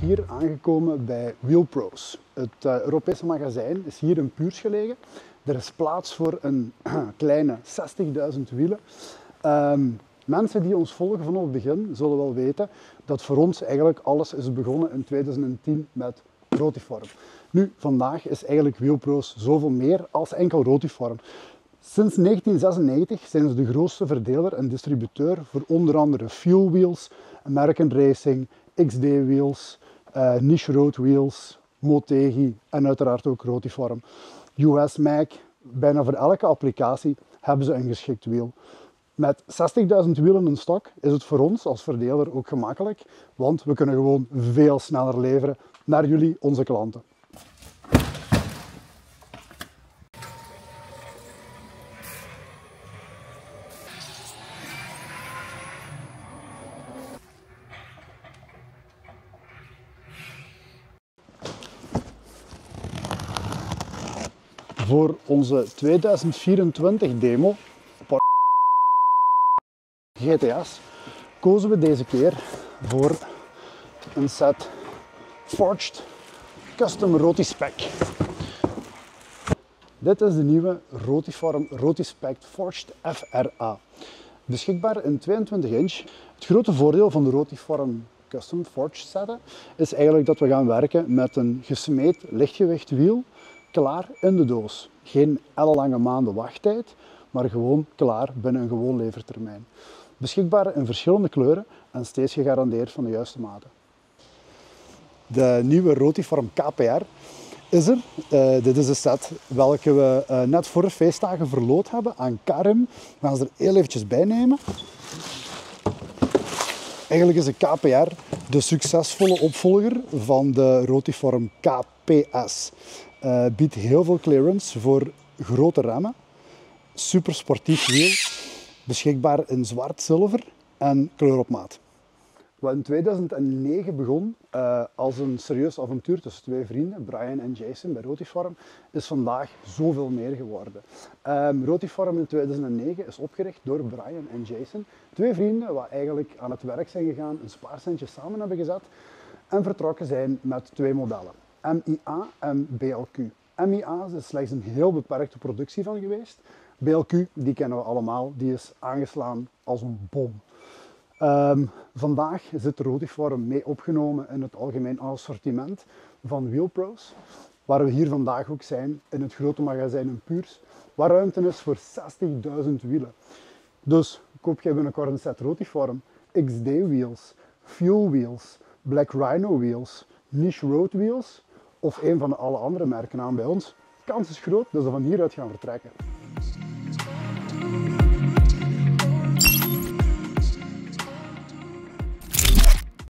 hier aangekomen bij Wheelpros. Het uh, Europese magazijn is hier in Puurs gelegen. Er is plaats voor een kleine 60.000 wielen. Um, mensen die ons volgen vanaf het begin zullen wel weten dat voor ons eigenlijk alles is begonnen in 2010 met rotiform. Nu, vandaag is eigenlijk Wheelpros zoveel meer als enkel rotiform. Sinds 1996 zijn ze de grootste verdeler en distributeur voor onder andere Fuel Wheels, American Racing, XD Wheels, uh, Niche Road Wheels, Motegi en uiteraard ook Rotiform. US Mac, bijna voor elke applicatie hebben ze een geschikt wiel. Met 60.000 wielen in stok is het voor ons als verdeler ook gemakkelijk, want we kunnen gewoon veel sneller leveren naar jullie, onze klanten. Voor onze 2024 demo GTS kozen we deze keer voor een set Forged Custom Rotispec. Dit is de nieuwe Rotiform Rotispec Forged FRA. Beschikbaar in 22 inch. Het grote voordeel van de Rotiform Custom Forged setten is eigenlijk dat we gaan werken met een gesmeed lichtgewicht wiel klaar in de doos. Geen ellenlange maanden wachttijd, maar gewoon klaar binnen een gewoon levertermijn. Beschikbaar in verschillende kleuren en steeds gegarandeerd van de juiste maten. De nieuwe Rotiform KPR is er. Uh, dit is de set welke we uh, net voor de feestdagen verloot hebben aan Karim. We gaan ze er heel eventjes bij nemen. Eigenlijk is de KPR de succesvolle opvolger van de Rotiform KPS. Uh, biedt heel veel clearance voor grote remmen. Super sportief wiel. Beschikbaar in zwart, zilver en kleur op maat. Wat in 2009 begon uh, als een serieus avontuur tussen twee vrienden, Brian en Jason bij Rotiform, is vandaag zoveel meer geworden. Um, Rotiform in 2009 is opgericht door Brian en Jason, twee vrienden die eigenlijk aan het werk zijn gegaan, een spaarcentje samen hebben gezet en vertrokken zijn met twee modellen. MIA en BLQ. MIA is slechts een heel beperkte productie van geweest. BLQ, die kennen we allemaal, die is aangeslaan als een bom. Um, vandaag zit Rotiform mee opgenomen in het algemeen assortiment van Wheelpros, waar we hier vandaag ook zijn in het grote magazijn in Puurs, waar ruimte is voor 60.000 wielen. Dus koop jij binnenkort een set Rotiform, XD wheels, Fuel wheels, Black Rhino wheels, Niche Road wheels, of een van de alle andere merken aan bij ons. De kans is groot dat ze van hieruit gaan vertrekken.